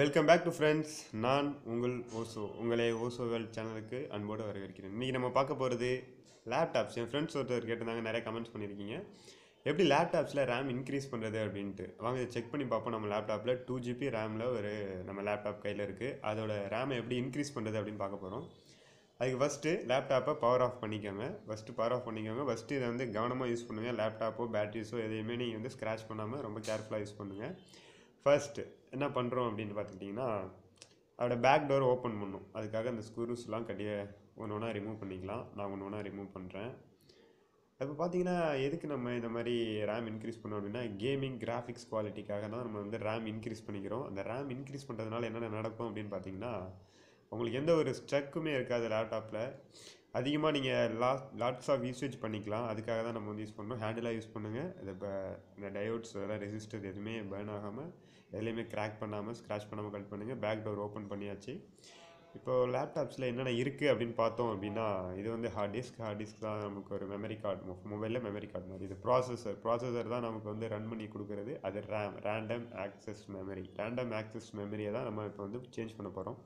Welcome back to friends நான் உங்கள் ஓசோ உங்களை ஓசோ சேனலுக்கு அன்போடு வரவேற்கிறேன். இன்றைக்கி நம்ம பார்க்க போகிறது லேப்டாப்ஸ் என் ஃப்ரெண்ட்ஸ் ஒருத்தர் கேட்டிருந்தாங்க நிறைய கமெண்ட்ஸ் பண்ணியிருக்கீங்க. எப்படி லேப்டாப்ஸில் ரேம் இன்க்ரீஸ் பண்ணுறது அப்படின்ட்டு. வாங்க இதை செக் பண்ணி பார்ப்போம். நம்ம லேப்டாப்பில் டூ ஜிபி ரேமில் ஒரு நம்ம லேப்டாப் கையில் இருக்குது அதோட ரேமை எப்படி இன்க்ரீஸ் பண்ணுறது அப்படின்னு பார்க்க போகிறோம் அதுக்கு ஃபஸ்ட்டு லேப்டாப்பை பவர் ஆஃப் பண்ணிக்கோங்க. ஃபஸ்ட்டு பவர் ஆஃப் பண்ணிக்கோங்க. ஃபஸ்ட்டு இதை வந்து கவனமாக யூஸ் பண்ணுங்கள் லேப்டாப்போ பேட்டரிஸோ எதையுமே நீங்கள் வந்து ஸ்க்ராச் பண்ணாமல் ரொம்ப கேர்ஃபுல்லாக யூஸ் பண்ணுங்கள் ஃபர்ஸ்ட்டு என்ன பண்ணுறோம் அப்படின்னு பார்த்துக்கிட்டிங்கன்னா அதோட பேக் டோர் ஓப்பன் பண்ணும். அதுக்காக அந்த ஸ்க்ரூஸ்லாம் கட்டிய ஒன்று ஒன்றா ரிமூவ் பண்ணிக்கலாம். நான் ஒன்று ஒன்றா ரிமூவ் பண்ணுறேன் இப்போ பார்த்தீங்கன்னா எதுக்கு நம்ம இந்த மாதிரி ரேம் இன்க்ரீஸ் பண்ணோம் அப்படின்னா கேமிங் கிராஃபிக்ஸ் குவாலிட்டிக்காக தான் நம்ம வந்து ரேம் இன்க்ரீஸ் பண்ணிக்கிறோம். அந்த ரேம் இன்க்ரீஸ் பண்ணுறதுனால என்னென்ன நடக்கும் அப்படின்னு பார்த்தீங்கன்னா உங்களுக்கு எந்த ஒரு ஸ்ட்ரக்குமே இருக்காது லேப்டாப்பில் அதிகமாக நீங்கள் லாட் லாட்ஸ் ஆஃப் யூசேஜ் பண்ணிக்கலாம். அதுக்காக தான் நம்ம வந்து யூஸ் பண்ணணும் ஹேண்டிலாக யூஸ் பண்ணுங்கள் இது இப்போ இந்த டயோட்ஸ் அதெல்லாம் ரெசிஸ்டர் எதுவுமே பேர்ன் ஆகாமல் எதுலேயுமே கிராக் பண்ணாமல் ஸ்க்ராச் பண்ணாமல் கட் பண்ணுங்கள் பேக் டோர் ஓப்பன் பண்ணியாச்சு. இப்போது லேப்டாப்ஸில் என்னென்ன இருக்குது அப்படின்னு பார்த்தோம் அப்படின்னா இது வந்து ஹார்ட் டிஸ்க் ஹார்ட் டிஸ்க் தான் நமக்கு ஒரு மெமரி கார்டு மொபைலில் மெமரி கார்டு மாதிரி. இது ப்ராசஸர் ப்ராசஸர் தான் நமக்கு வந்து ரன் பண்ணி கொடுக்குறது. அது RAM random access memory random access மெமரியை தான் நம்ம இப்போ வந்து சேஞ்ச் பண்ண போகிறோம்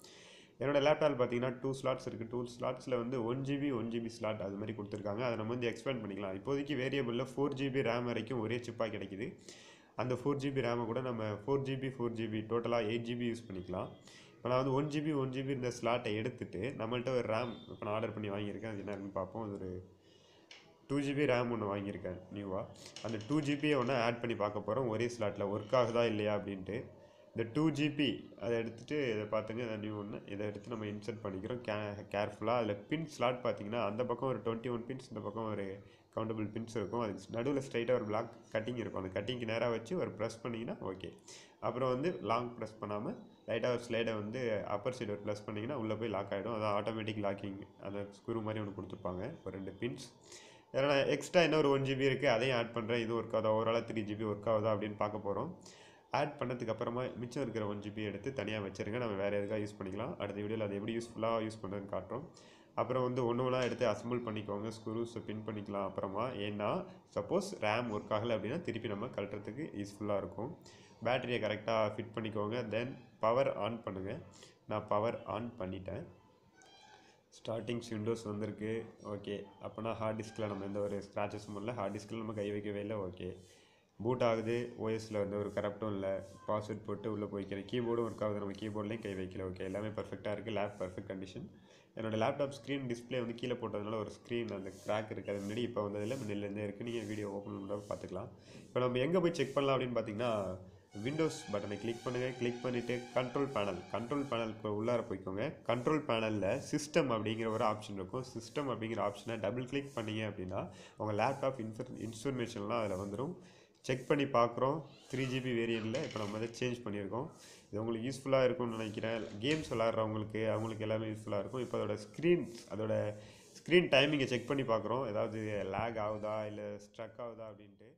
என்னோட லேப்டாப் பார்த்தீங்கன்னா டூ ஸ்லாட்ஸ் இருக்குது டூ ஸ்லாட்ஸில் வந்து one GB one GB slot அது மாதிரி கொடுத்துருக்காங்க. அதை நம்ம வந்து எக்ஸ்பேண்ட் பண்ணிக்கலாம். இப்போதைக்கு வேரியபிளில் ஃபோர் ஜிபி ரேம் வரைக்கும் ஒரே சிப்பாக கிடைக்குது. அந்த ஃபோர் ஜிபி ரேமை கூட நம்ம ஃபோர் ஜிபி ஃபோர் ஜிபி டோட்டலாக எயிட் ஜிபி யூஸ் பண்ணிக்கலாம். இப்போ நான் வந்து ஒன் ஜிபி ஒன் ஜிபி இந்த ஸ்லாட்டை எடுத்துகிட்டு நம்மள்ட்ட ஒரு ரேம் இப்போ நான் ஆர்டர் பண்ணி வாங்கியிருக்கேன். அது என்னன்னு பார்ப்போம். அது ஒரு டூ ஜிபி ரேம் ஒன்று வாங்கியிருக்கேன் நியூவாக அந்த டூ ஜிபியை ஒன்று ஆட் பண்ணி பார்க்க போகிறோம் ஒரே ஸ்லாட்டில் ஒர்க் ஆகுதா இல்லையா அப்படின்ட்டு. இந்த டூ ஜிபி அதை எடுத்துகிட்டு இதை பார்த்துங்க இதை நியூ ஒன்று இதை எடுத்து நம்ம இன்சர்ட் பண்ணிக்கிறோம். கே கேர்ஃபுல்லாக அதில் பின் ஸ்லாட் பார்த்தீங்கன்னா அந்த பக்கம் ஒரு டுவெண்ட்டி ஒன் பின்ஸ் இந்த பக்கம் ஒரு கவுண்டபிள் பின்ஸ் இருக்கும். அதுக்கு நடுவில் ஸ்ட்ரைட்டாக ஒரு பிளாக் கட்டிங் இருக்கும். அந்த கட்டிங்க்கு நேராக வச்சு ஒரு ப்ரெஸ் பண்ணிங்கன்னா ஓகே அப்புறம் வந்து லாங் ப்ரெஸ் பண்ணாமல் லைட்டாக ஒரு ஸ்லைடை வந்து அப்பர் சைடு ஒரு ப்ரெஸ் பண்ணிங்கன்னா உள்ளே போய் லாக் ஆகிடும் அதான் ஆட்டோமேட்டிக் லாக்கிங் அந்த ஸ்க்ரூ மாதிரி ஒன்று கொடுத்துருப்பாங்க. ஒரு ரெண்டு பின்ஸ் ஏன்னா எக்ஸ்ட்ரா என்ன ஒரு ஒன் ஜிபி இருக்குது அதையும் ஆட் பண்ணுறேன் இது ஒர்க் ஆகுதா? ஓவராலாக த்ரீ ஜிபி ஒர்க் ஆகுதா? அப்படின்னு பார்க்க போகிறோம் ஆட் பண்ணதுக்கு அப்புறமா மிச்சம் இருக்கிற ஒன் ஜிபி எடுத்து தனியாக வச்சுருங்க. நம்ம வேறு எதுக்காக யூஸ் பண்ணிக்கலாம். அடுத்த வீடியோவில் அதை எப்படி யூஸ்ஃபுல்லாக யூஸ் பண்ணுறதுன்னு காட்டுறோம். அப்புறம் வந்து ஒன்று ஒன்றா எடுத்து அசம்பிள் பண்ணிக்கோங்க. ஸ்க்ரூஸை பின் பண்ணிக்கலாம் அப்புறமா. ஏன்னா சப்போஸ் ரேம் ஒர்க் ஆகலை அப்படின்னா திருப்பி நம்ம கழட்டுறதுக்கு யூஸ்ஃபுல்லாக இருக்கும். பேட்டரியை கரெக்டாக ஃபிட் பண்ணிக்கோங்க. தென் பவர் ஆன் பண்ணுங்கள் நான் பவர் ஆன் பண்ணிட்டேன். ஸ்டார்டிங்ஸ் விண்டோஸ் வந்திருக்கு. ஓகே அப்போனா ஹார்ட் டிஸ்கில் நம்ம எந்த ஒரு ஸ்க்ராச்சஸும் இல்லை. ஹார்ட் டிஸ்கில் நம்ம கை வைக்கவே இல்லை. ஓகே பூட் ஆகுது ஓஎஸில் வந்து ஒரு கரப்டும் இல்லை பாஸ்வேர்ட் போட்டு உள்ளே போய்க்கிறேன் கீபோர்டும் ஒர்க் ஆகுது. நம்ம கீபோர்ட்லேயும் கை வைக்கல. ஓகே எல்லாமே பர்ஃபெக்டாக இருக்குது லேப் பர்ஃபெக்ட் கண்டிஷன் என்னோடய லேப்டாப் ஸ்க்ரீன் டிஸ்பிளே வந்து கீழே போட்டதுனால ஒரு ஸ்க்ரீன் அந்த கிராக் இருக்குது அது முன்னாடி இப்போ வந்ததில் முன்னிலேருந்தே இருக்குது நீங்கள் வீடியோ ஓப்பன் பண்ணால் பார்த்துக்கலாம். இப்போ நம்ம எங்கே போய் செக் பண்ணலாம் அப்படின்னு பார்த்தீங்கன்னா விண்டோஸ் பட்டனை கிளிக் பண்ணுங்கள் கிளிக் பண்ணிவிட்டு கண்ட்ரோல் பேனல் கண்ட்ரோல் பேனலுக்கு உள்ளார போய்க்கோங்க. கண்ட்ரோல் பேனலில் சிஸ்டம் அப்படிங்கிற ஒரு ஆப்ஷன் இருக்கும். சிஸ்டம் அப்படிங்கிற ஆப்ஷனை டபுள் கிளிக் பண்ணீங்க அப்படின்னா உங்கள் லேப்டாப் இன்ஃபர் இன்ஃபர்மேஷன்லாம் அதில் வந்துடும் செக் பண்ணி பார்க்குறோம். த்ரீ ஜிபி வேரியண்ட்டில் இப்போ நம்ம அதை சேஞ்ச் பண்ணியிருக்கோம். இது உங்களுக்கு யூஸ்ஃபுல்லாக இருக்கும்னு நினைக்கிறேன். கேம்ஸ் விளாட்றவங்களுக்கு அவங்களுக்கு எல்லாமே யூஸ்ஃபுல்லாக இருக்கும். இப்போ அதோட ஸ்க்ரீன் அதோட ஸ்க்ரீன் டைமிங்கை செக் பண்ணி பார்க்குறோம். ஏதாவது லேக் ஆகுதா? இல்லை ஸ்ட்ரக் ஆகுதா? அப்படின்ட்டு.